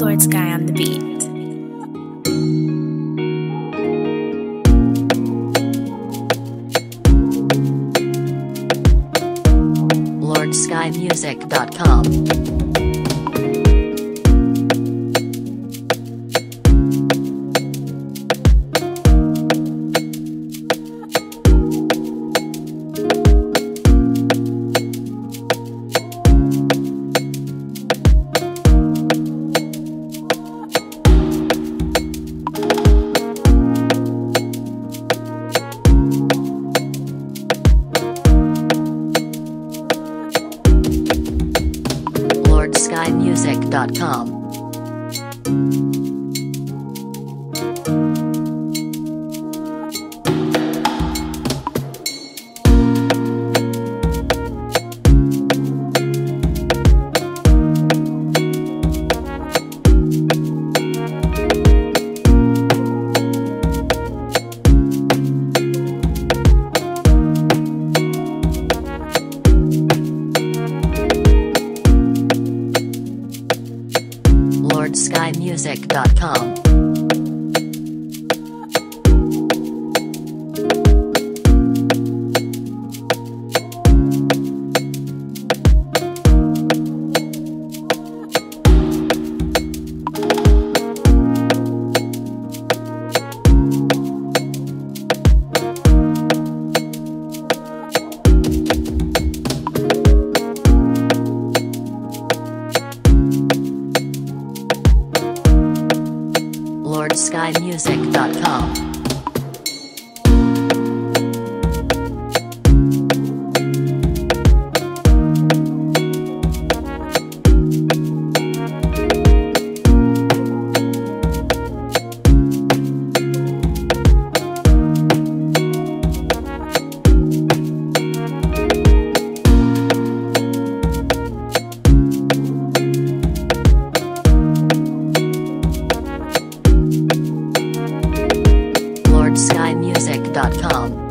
Lord Sky on the beat. LordSkyMusic.com. skymusic.com. LordSkyMusic.com. LordSkyMusic.com. LordSkyMusic.com. skymusic.com.